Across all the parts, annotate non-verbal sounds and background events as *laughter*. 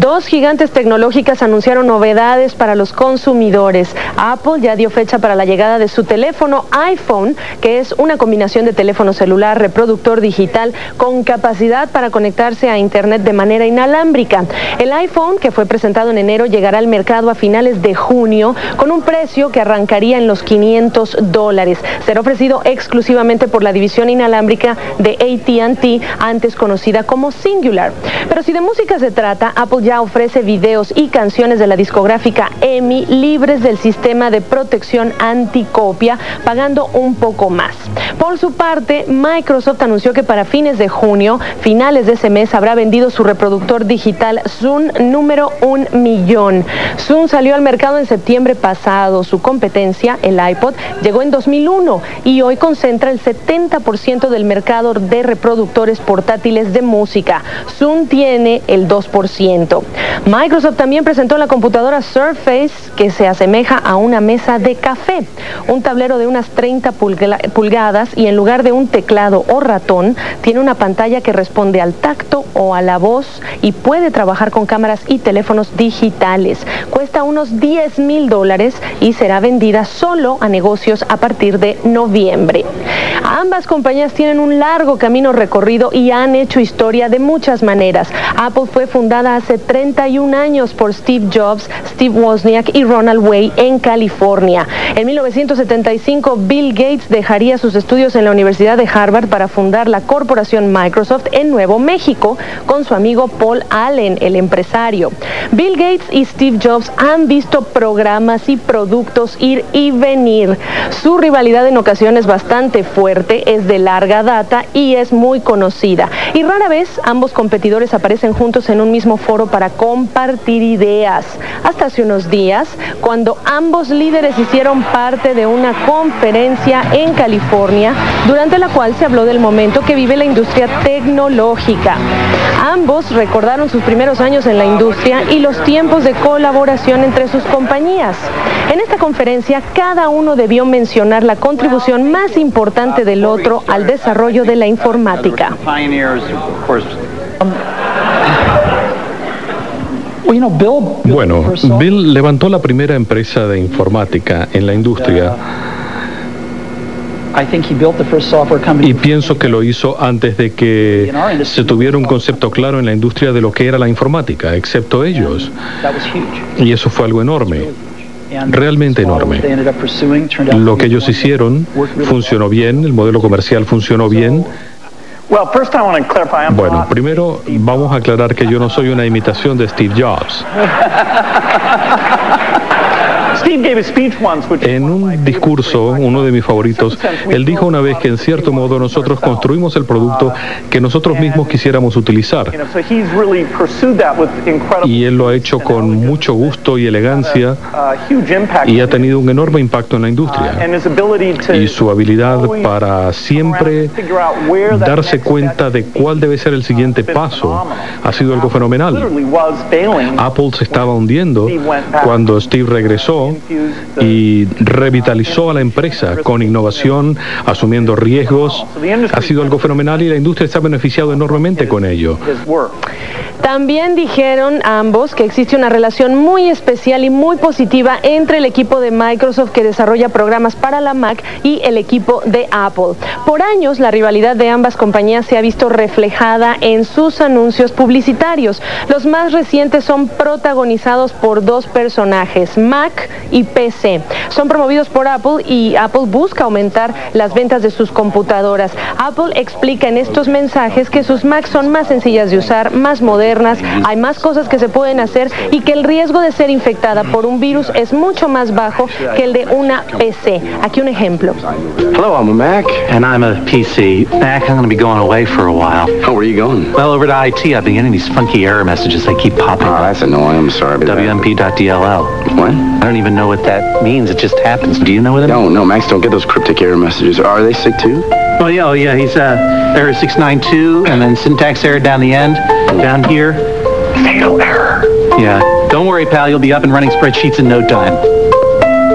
Dos gigantes tecnológicas anunciaron novedades para los consumidores. Apple ya dio fecha para la llegada de su teléfono iPhone, que es una combinación de teléfono celular, reproductor digital con capacidad para conectarse a Internet de manera inalámbrica. El iPhone, que fue presentado en enero, llegará al mercado a finales de junio con un precio que arrancaría en los 500 dólares. Será ofrecido exclusivamente por la división inalámbrica de ATT, antes conocida como Singular. Pero si de música se trata, Apple ya ofrece videos y canciones de la discográfica EMI libres del sistema de protección anticopia, pagando un poco más. Por su parte, Microsoft anunció que para fines de junio, finales de ese mes, habrá vendido su reproductor digital Zoom número un millón. Zoom salió al mercado en septiembre pasado. Su competencia, el iPod, llegó en 2001 y hoy concentra el 70% del mercado de reproductores portátiles de música. Zoom tiene el 2%. Microsoft también presentó la computadora Surface que se asemeja a una mesa de café, un tablero de unas 30 pulgadas y en lugar de un teclado o ratón, tiene una pantalla que responde al tacto o a la voz y puede trabajar con cámaras y teléfonos digitales. Cuesta unos 10 mil dólares y será vendida solo a negocios a partir de noviembre. Ambas compañías tienen un largo camino recorrido y han hecho historia de muchas maneras. Apple fue fundada hace 31 años por Steve Jobs, Steve Wozniak y Ronald Way en California. En 1975, Bill Gates dejaría sus estudios en la Universidad de Harvard para fundar la corporación Microsoft en Nuevo México con su amigo Paul Allen, el empresario. Bill Gates y Steve Jobs han visto programas y productos ir y venir. Su rivalidad en ocasiones bastante fuerte es de larga data y es muy conocida. Y rara vez ambos competidores aparecen juntos en un mismo foro para compartir ideas. Hasta hace unos días, cuando ambos líderes hicieron parte de una conferencia en California, durante la cual se habló del momento que vive la industria tecnológica. Ambos recordaron sus primeros años en la industria y los tiempos de colaboración entre sus compañías. En esta conferencia, cada uno debió mencionar la contribución más importante del otro al desarrollo de la informática. Bueno, Bill levantó la primera empresa de informática en la industria y pienso que lo hizo antes de que se tuviera un concepto claro en la industria de lo que era la informática, excepto ellos. Y eso fue algo enorme realmente enorme. Lo que ellos hicieron funcionó bien, el modelo comercial funcionó bien, bueno, primero vamos a aclarar que yo no *laughs* soy una imitación de Steve Jobs. *laughs* En un discurso, uno de mis favoritos, él dijo una vez que en cierto modo nosotros construimos el producto que nosotros mismos quisiéramos utilizar. Y él lo ha hecho con mucho gusto y elegancia y ha tenido un enorme impacto en la industria. Y su habilidad para siempre darse cuenta de cuál debe ser el siguiente paso. ha sido algo fenomenal. Apple se estaba hundiendo cuando Steve regresó y revitalizó a la empresa con innovación, asumiendo riesgos. Ha sido algo fenomenal y la industria se ha beneficiado enormemente con ello. También dijeron ambos que existe una relación muy especial y muy positiva entre el equipo de Microsoft que desarrolla programas para la Mac y el equipo de Apple. Por años la rivalidad de ambas compañías se ha visto reflejada en sus anuncios publicitarios. Los más recientes son protagonizados por dos personajes, Mac y PC. Son promovidos por Apple y Apple busca aumentar las ventas de sus computadoras. Apple explica en estos mensajes que sus Macs son más sencillas de usar, más modernas, hay más cosas que se pueden hacer y que el riesgo de ser infectada por un virus es mucho más bajo que el de una PC. Aquí un ejemplo. Hello, I'm a Mac. And I'm a PC. Mac, I'm going to be going away for a while. Oh, where are you going? Well, over to IT. I've been getting these funky error messages. They keep popping Oh, that's annoying. I'm sorry. but- WMP.dll. What? I don't even know what that means. It just happens. Do you know what it means? No, no, Max, don't get those cryptic error messages. Are they sick too? Oh, yeah, oh, yeah. He's uh, error 692 and then syntax error down the end. Down here. Fatal error. Yeah. Don't worry, pal. You'll be up and running spreadsheets in no time.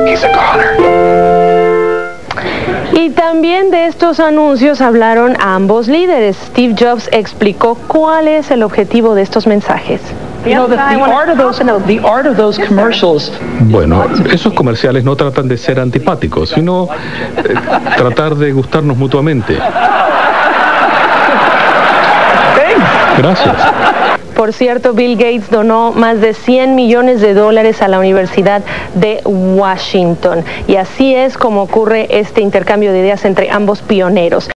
He's a goner. Y también de estos anuncios hablaron ambos líderes. Steve Jobs explicó cuál es el objetivo de estos mensajes. Bueno, esos comerciales no tratan de ser antipáticos, sino eh, tratar de gustarnos mutuamente. Gracias. Por cierto, Bill Gates donó más de 100 millones de dólares a la Universidad de Washington. Y así es como ocurre este intercambio de ideas entre ambos pioneros.